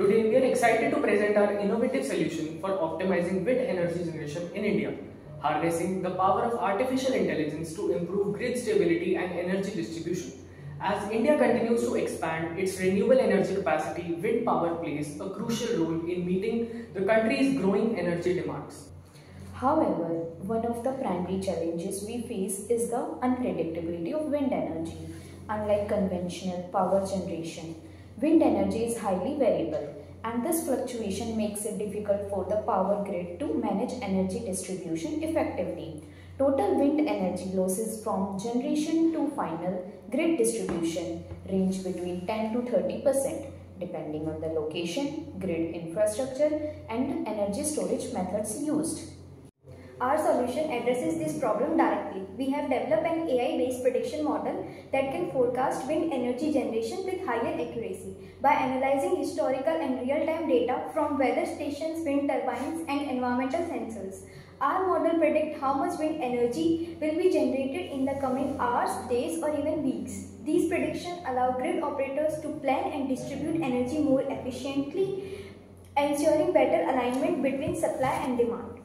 Today we are excited to present our innovative solution for optimizing wind energy generation in India, harnessing the power of artificial intelligence to improve grid stability and energy distribution. As India continues to expand its renewable energy capacity, wind power plays a crucial role in meeting the country's growing energy demands. However, one of the primary challenges we face is the unpredictability of wind energy. Unlike conventional power generation, wind energy is highly variable and this fluctuation makes it difficult for the power grid to manage energy distribution effectively. Total wind energy losses from generation to final grid distribution range between 10 to 30 percent depending on the location, grid infrastructure and energy storage methods used. Our solution addresses this problem directly. We have developed an AI-based prediction model that can forecast wind energy generation with higher accuracy by analyzing historical and real-time data from weather stations, wind turbines and environmental sensors. Our model predicts how much wind energy will be generated in the coming hours, days or even weeks. These predictions allow grid operators to plan and distribute energy more efficiently, ensuring better alignment between supply and demand.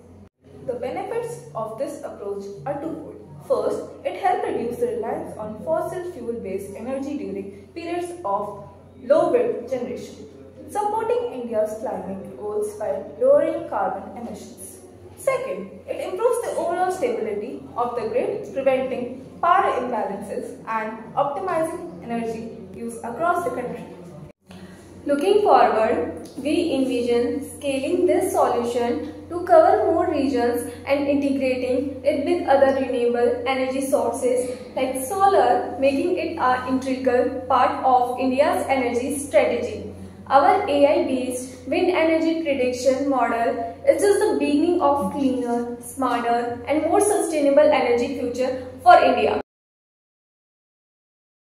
The benefits of this approach are twofold. First, it helps reduce the reliance on fossil fuel-based energy during periods of low wind generation, supporting India's climate goals by lowering carbon emissions. Second, it improves the overall stability of the grid, preventing power imbalances and optimizing energy use across the country. Looking forward, we envision scaling this solution to cover more regions and integrating it with other renewable energy sources like solar, making it an integral part of India's energy strategy. Our AI-based wind energy prediction model is just the beginning of cleaner, smarter and more sustainable energy future for India.